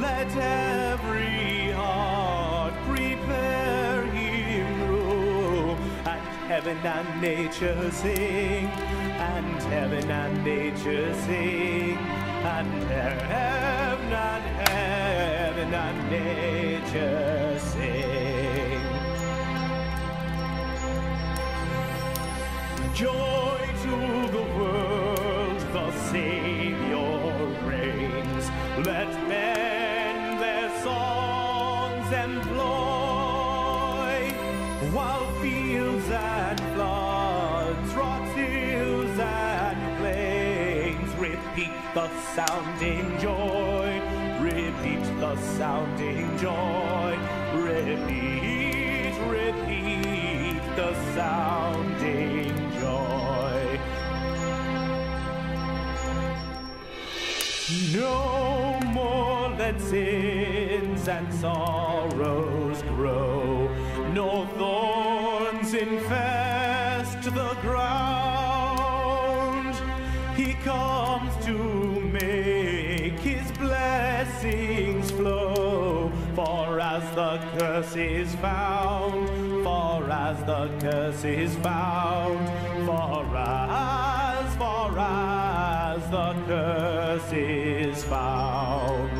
Let every heart prepare him room. And heaven and nature sing. And heaven and nature sing. And heaven and heaven and nature sing. Joy to the world, the Savior reigns. Let men the sounding joy, repeat the sounding joy, repeat, repeat the sounding joy. No more let sins and sorrows grow, nor thorns infest the ground. He comes the curse is found, for as the curse is found, for as, for as the curse is found.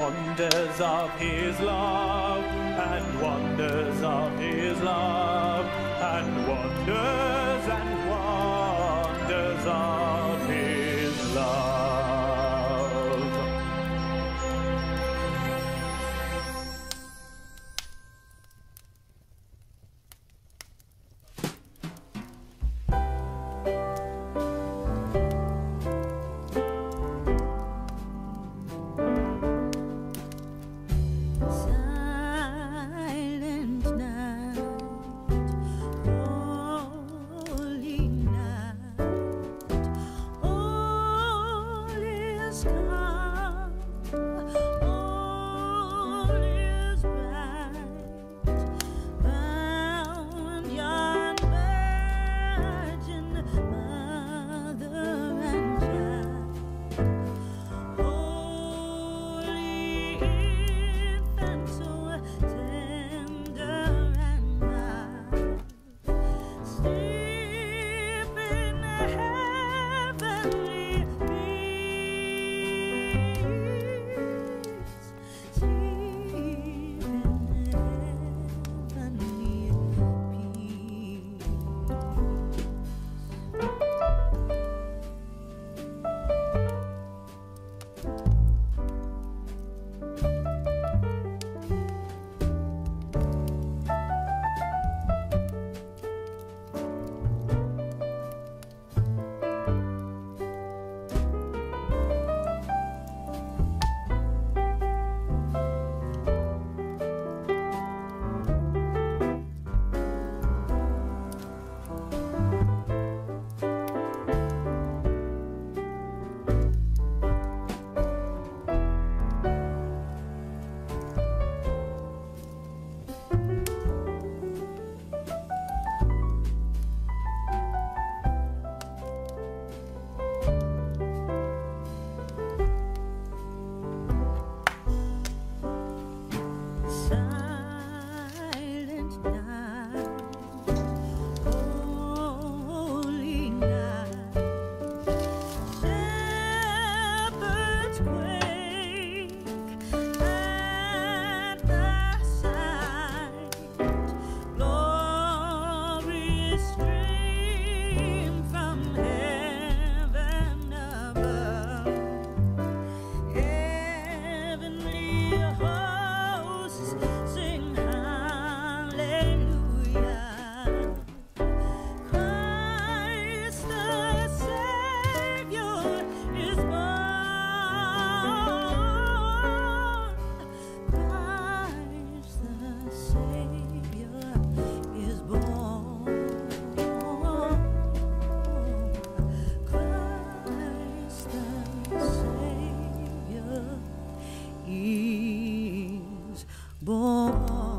Wonders of his love and wonders of his love and wonders and wonders of Boy.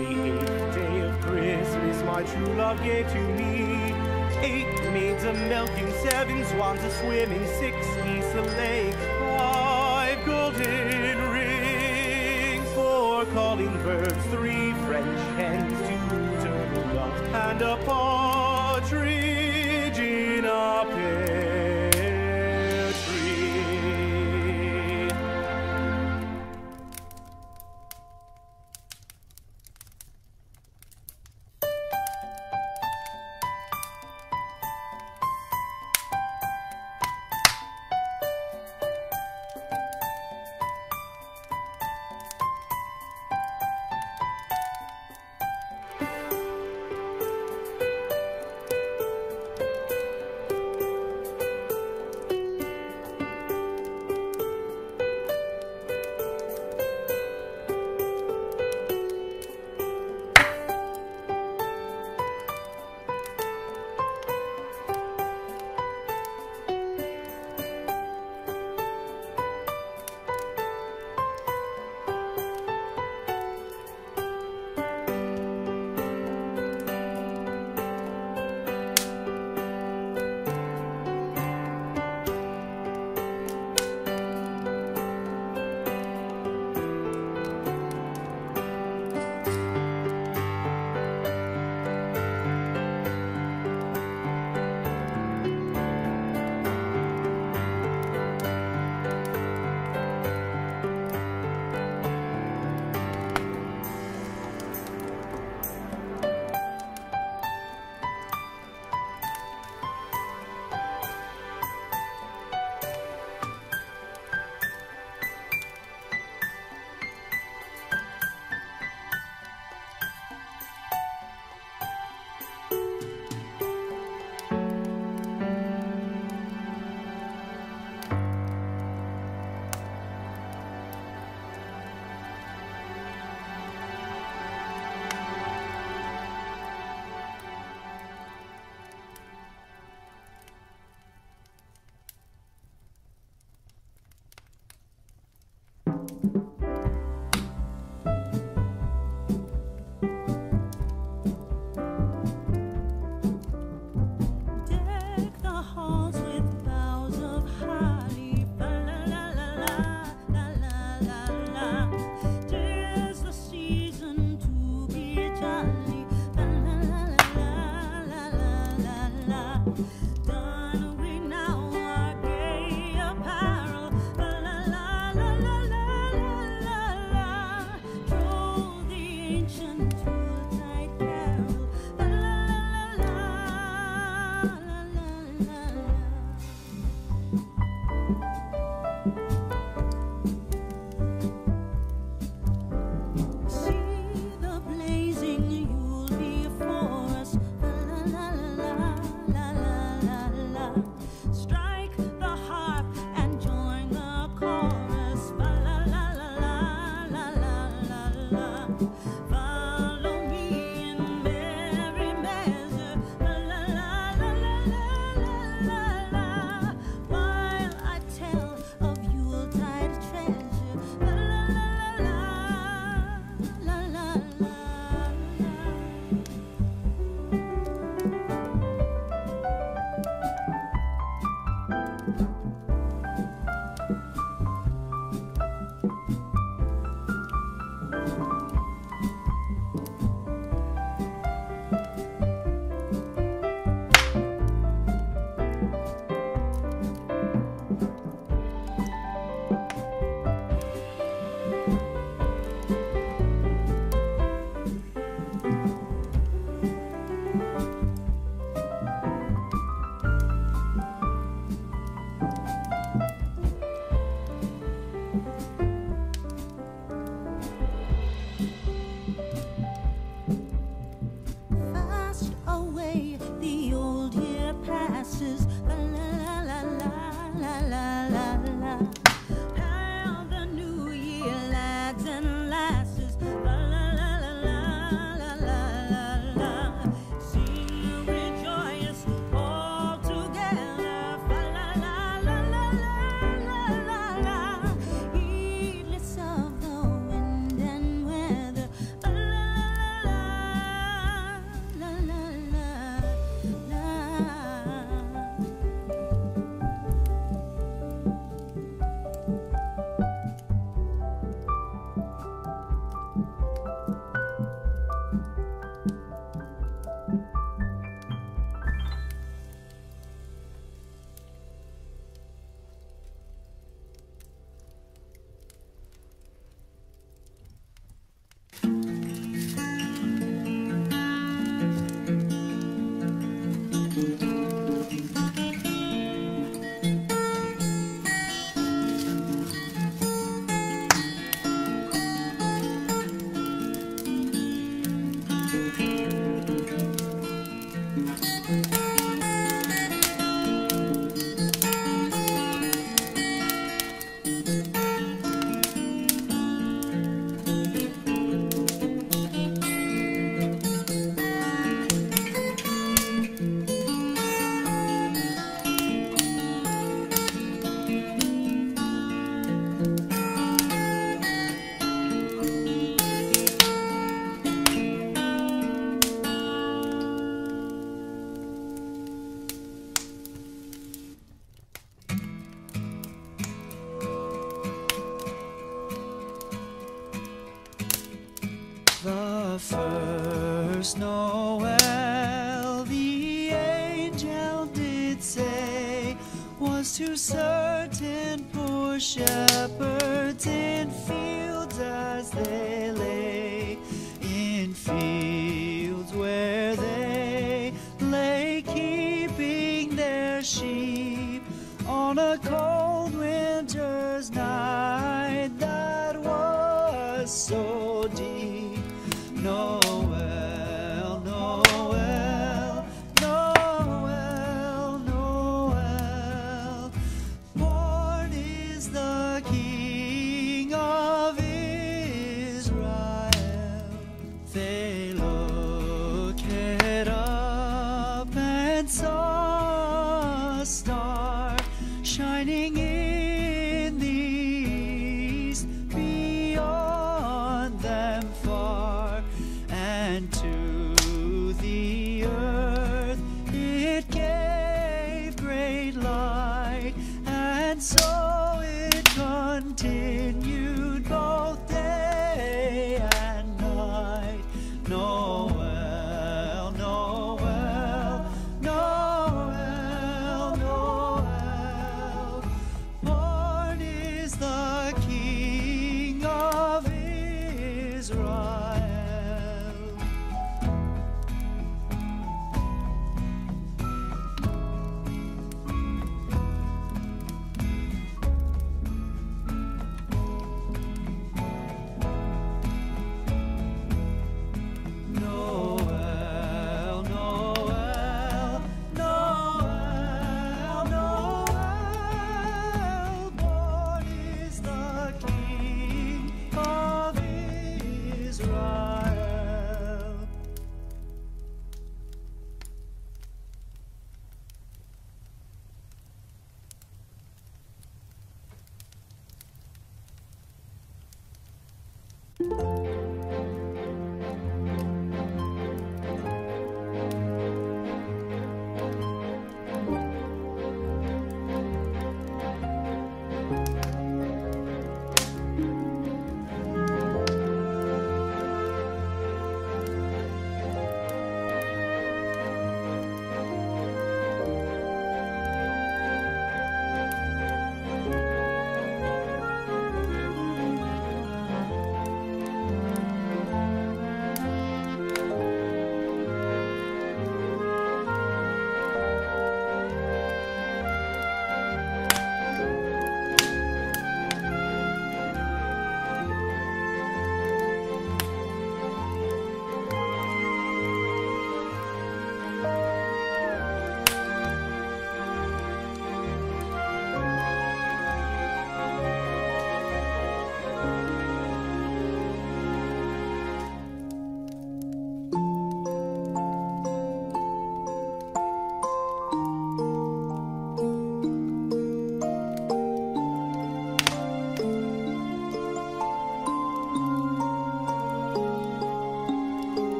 the eighth day of Christmas, my true love gave to me. Eight maids a milking, seven swans a swimming, six geese a lake, five golden rings, four calling birds, three French hens, two turtle doves, and a pond.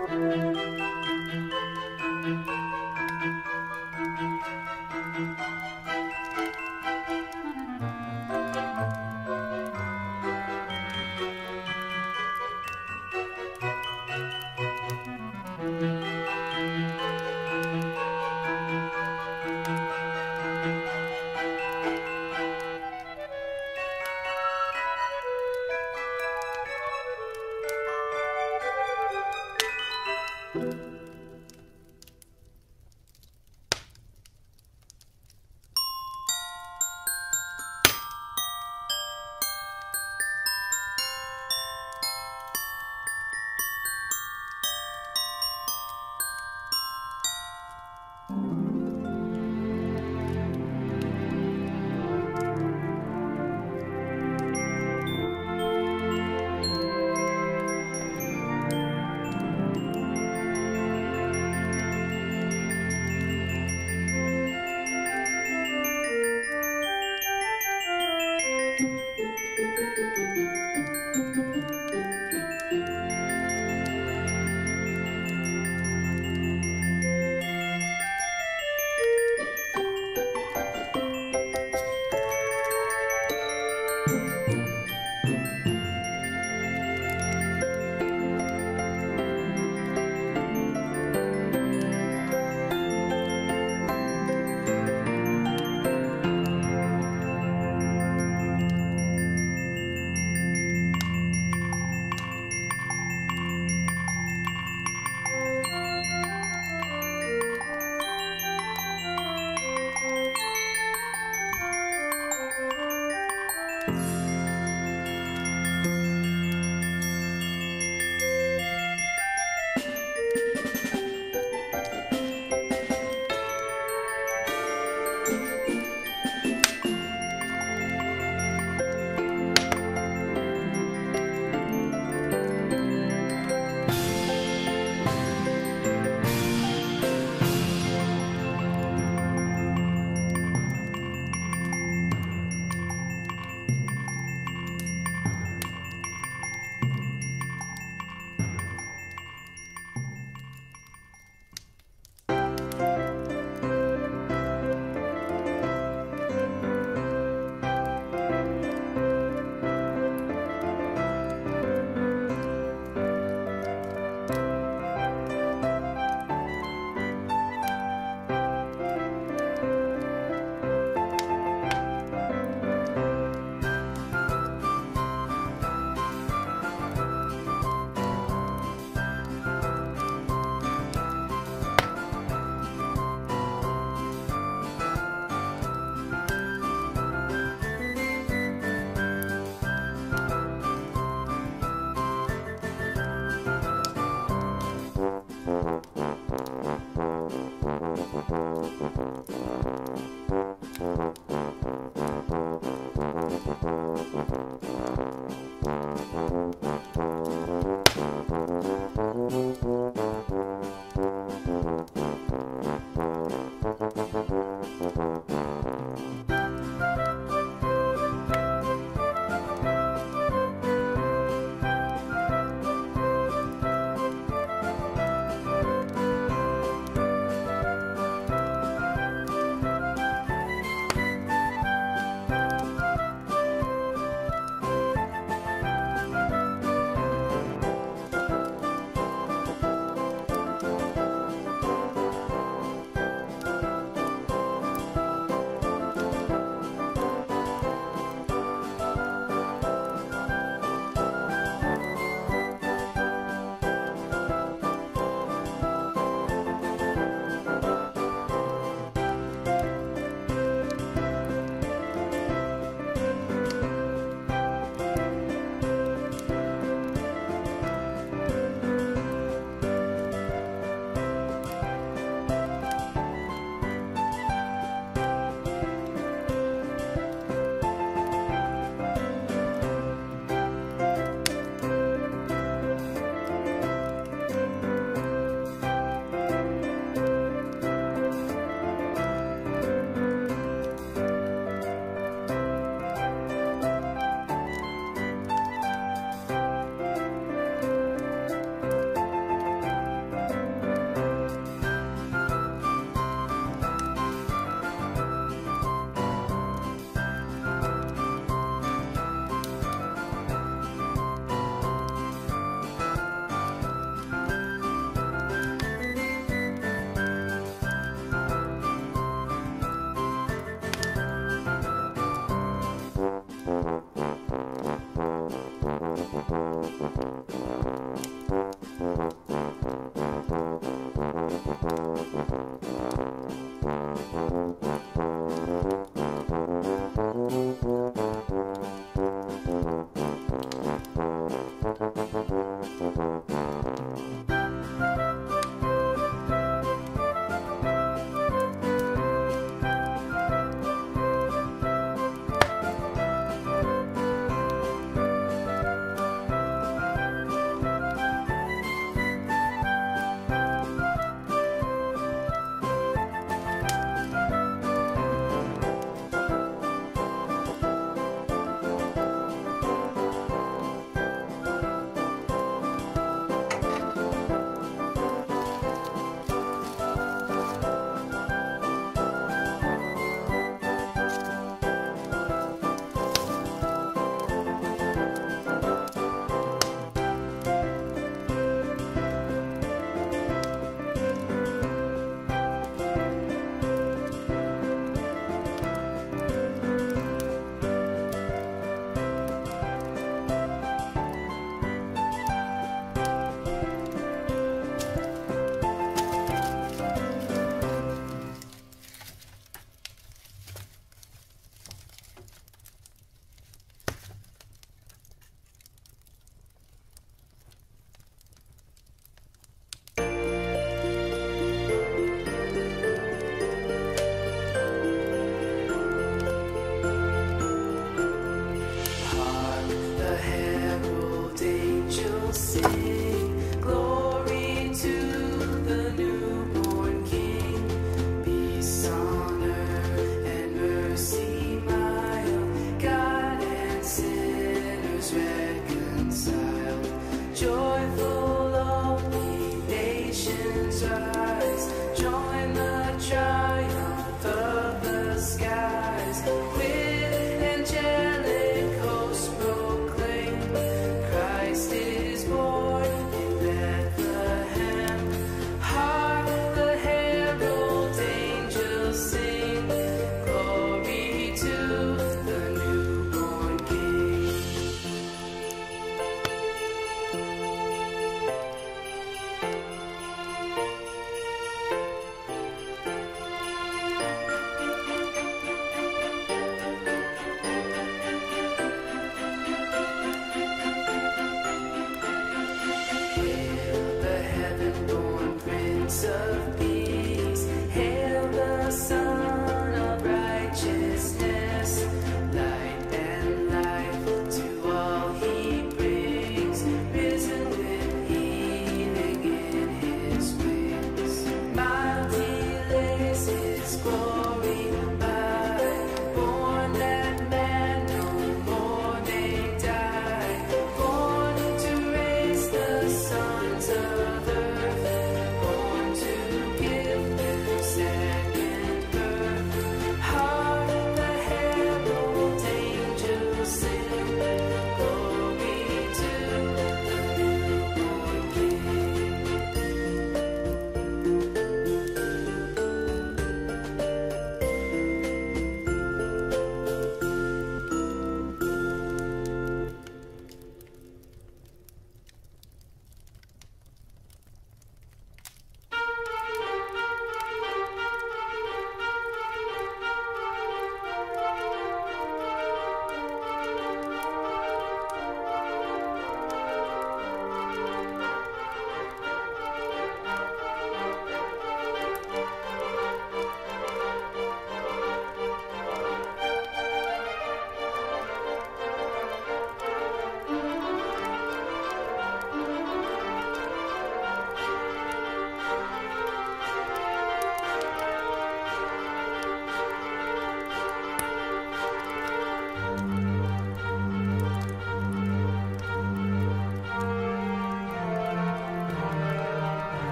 Música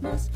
Christmas.